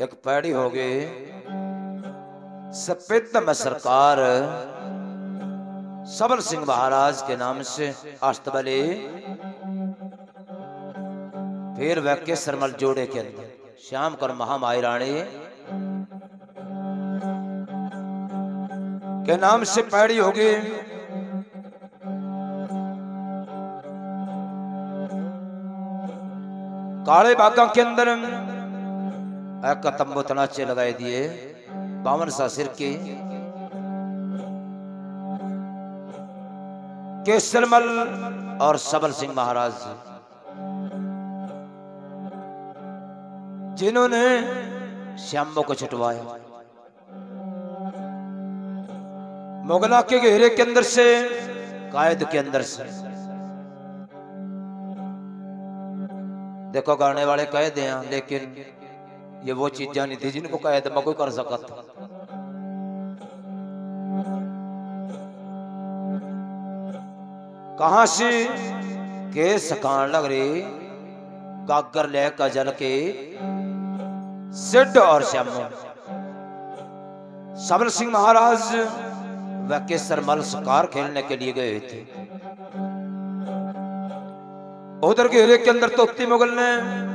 एक पैड़ी हो गई। सफ़ेद में सरकार सबल सिंह महाराज के नाम से अस्तबली फिर वह के सरमल जोड़े के अंदर श्याम कर महामाई रानी। के नाम से पैड़ी होगी काले बागा के अंदर एक तंबू तनाचे लगाए दिए। बावन सा सिर के। केसरमल और सबल सिंह महाराज। जिन्होंने श्यामो को छुटवाया। मुगला के घेरे के अंदर से, कायद के अंदर से। देखो गाने वाले कह दे लेकिन ये वो चीज़ें नहीं थी जिनको कह दे मैं कोई कर सका था। कहा से? के सकान लग रही, गागर ले का जल के, सिद्ध और श्याम। सबल सिंह महाराज, व केसर मल शिकार खेलने के लिए गए थे। उधर घेरे के अंदर तोती मुगल ने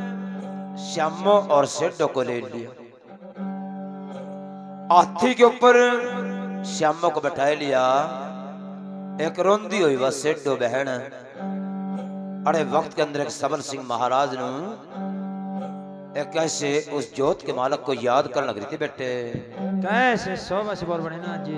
श्यामो और सेड्डो को ले लिया। हाथी के ऊपर श्यामो को बैठा लिया। एक रोंदी हुई वह सेड्डो बहन, अरे वक्त के अंदर एक सबल सिंह महाराज ने, एक ऐसे उस जोत के मालक को याद कर लग रही थी बेटे। कैसे सौ बोल बने ना जी।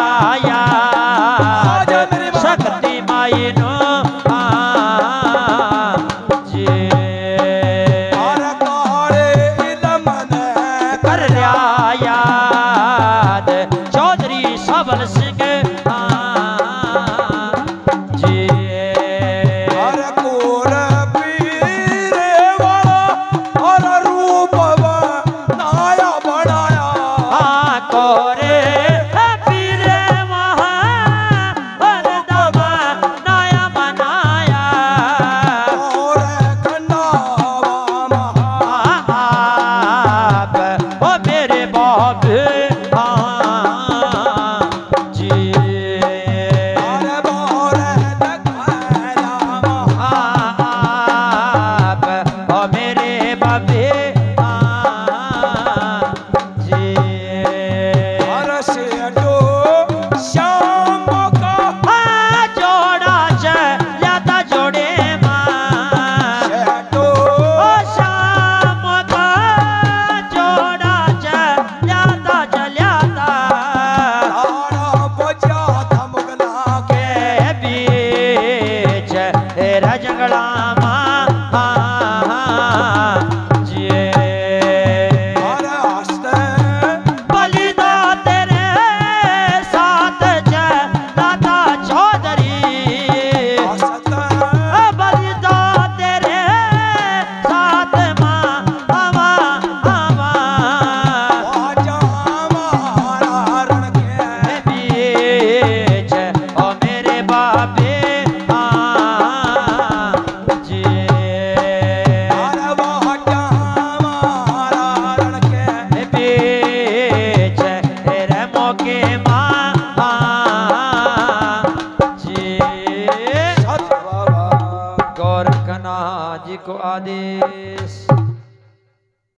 आया